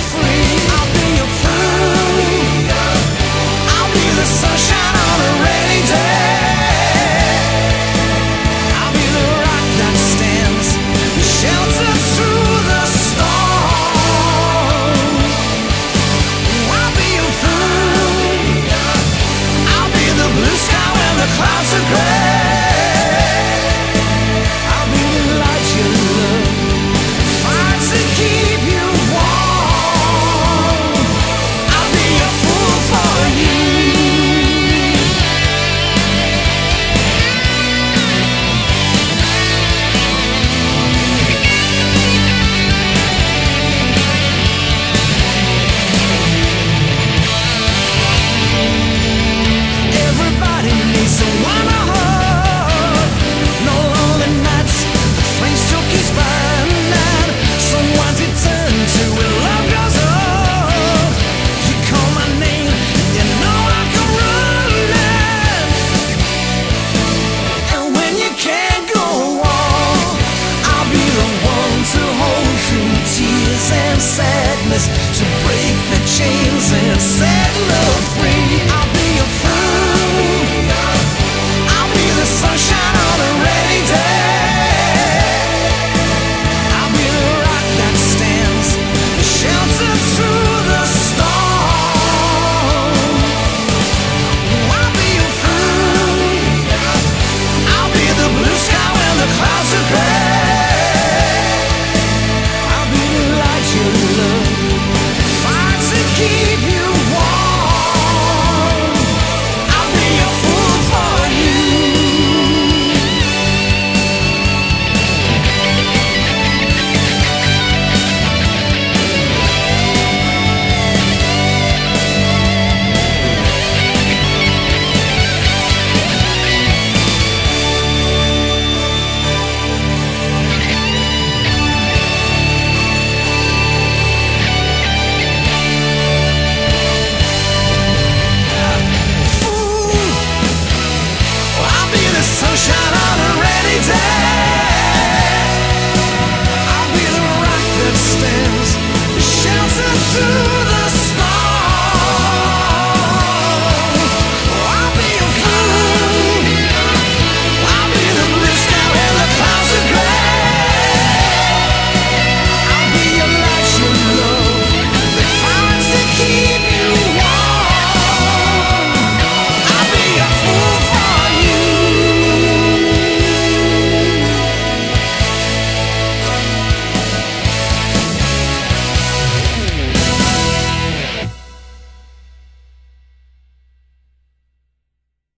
free.